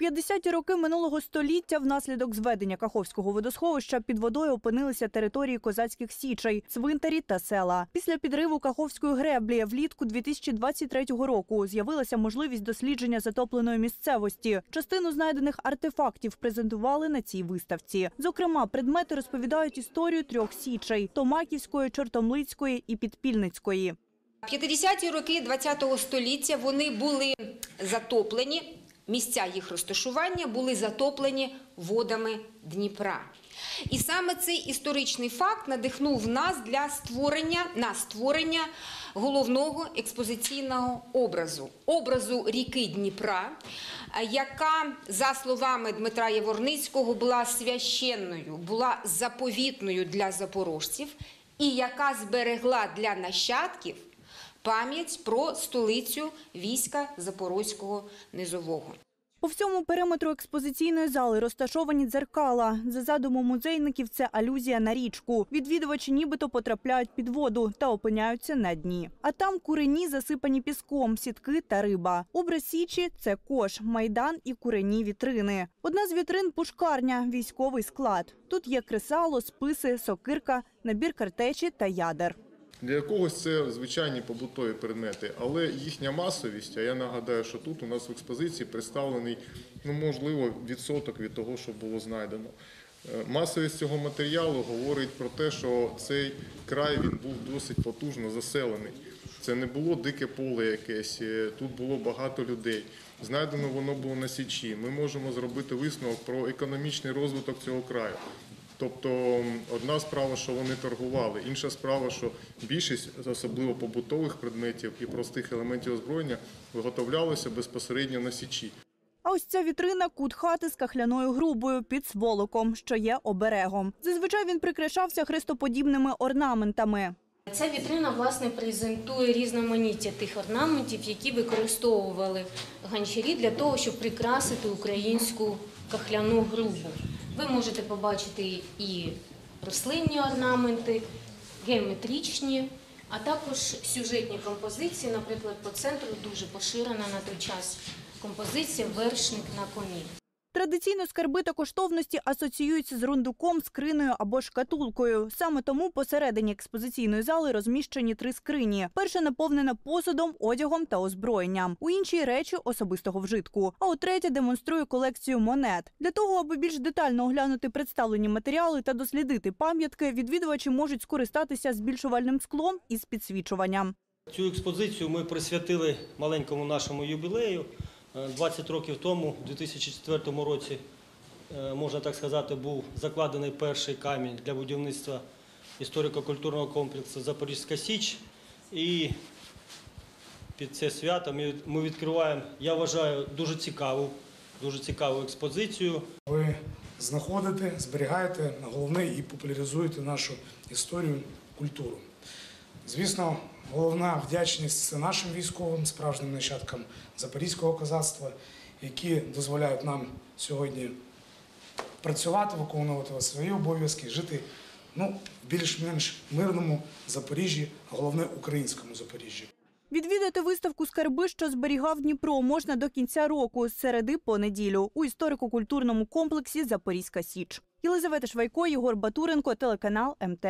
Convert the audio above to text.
50-ті роки минулого століття внаслідок зведення Каховського водосховища під водою опинилися території козацьких січей, цвинтарі та села. Після підриву Каховської греблі влітку 2023 року з'явилася можливість дослідження затопленої місцевості. Частину знайдених артефактів презентували на цій виставці. Зокрема, предмети розповідають історію трьох січей: Томаківської, Чортомлицької і Підпільницької. 50-ті роки ХХ століття вони були затоплені, місця їх розташування були затоплені водами Дніпра. І саме цей історичний факт надихнув нас для створення на створення головного експозиційного образу образу ріки Дніпра, е, яка, за словами Дмитра Яворницького, була священною, була заповітною для запорожців і яка зберегла для нащадків пам'ять про столицю війська Запорозького низового. По всьому периметру експозиційної зали розташовані дзеркала. За задумом музейників, це алюзія на річку. Відвідувачі нібито потрапляють під воду та опиняються на дні. А там курені засипані піском, сітки та риба. Образ січі це кош, майдан і курені вітрини. Одна з вітрин пушкарня, військовий склад. Тут є кресало, списи, сокирка, набір картечі та ядер. Для когось це звичайні побутові предмети, але їхня масовість, а я нагадаю, що тут у нас в експозиції представлений, ну можливо, відсоток від того, що було знайдено. Е, Масовість цього матеріалу говорить про те, що цей край він був досить потужно заселений. Це не було дике поле якесь, е, тут було багато людей. Знайдено воно було на січі. Ми можемо зробити висновок про економічний розвиток цього краю. Тобто одна справа, що вони торгували, інша справа, що більшість, особливо побутових предметів і простих елементів озброєння, виготовлялося безпосередньо на січі. А ось ця вітрина кут хати з кахляною грубою під сволоком, що є оберегом. Зазвичай він прикрашався хрестоподібними орнаментами. Ця вітрина власне презентує різноманіття тих орнаментів, які використовували ганчарі для того, щоб прикрасити українську кахляну грубу. Ви можете побачити і рослинні орнаменти, геометричні, а також сюжетні композиції. Наприклад, по центру дуже поширена на той час композиція Вершник на коні. Традиційно скарби та коштовності асоціюються з рундуком, скринею або шкатулкою. Саме тому посередині експозиційної зали розміщені три скрині. Перша наповнена посудом, одягом та озброєнням. У іншій речі особистого вжитку. А от третя демонструє колекцію монет. Для того, аби більш детально оглянути представлені матеріали та дослідити пам'ятки, відвідувачі можуть скористатися збільшувальним склом із підсвічуванням. Цю експозицію ми присвятили маленькому нашому юбілею. Е, 20 років тому, у 2004 році, е, можна так сказати, був закладений перший камінь для будівництва історико-культурного комплексу Запорізька Січ. І під це свято ми відкриваємо, я вважаю, дуже цікаву, дуже цікаву експозицію. Ви знаходите, зберігаєте, головне і популяризуєте нашу історію, культуру. Звісно, головна вдячність це нашим військовим, справжнім нащадкам запорізького козацтва, які дозволяють нам сьогодні працювати, виконувати свої обов'язки, жити ну, в більш-менш мирному Запоріжжі, головне українському Запоріжжі. Відвідати виставку скарби, що зберігав Дніпро, можна до кінця року з середи по неділю у історико-культурному комплексі Запорізька Січ. Єлизавета Швайко, Єгор Батуренко, телеканал МТ.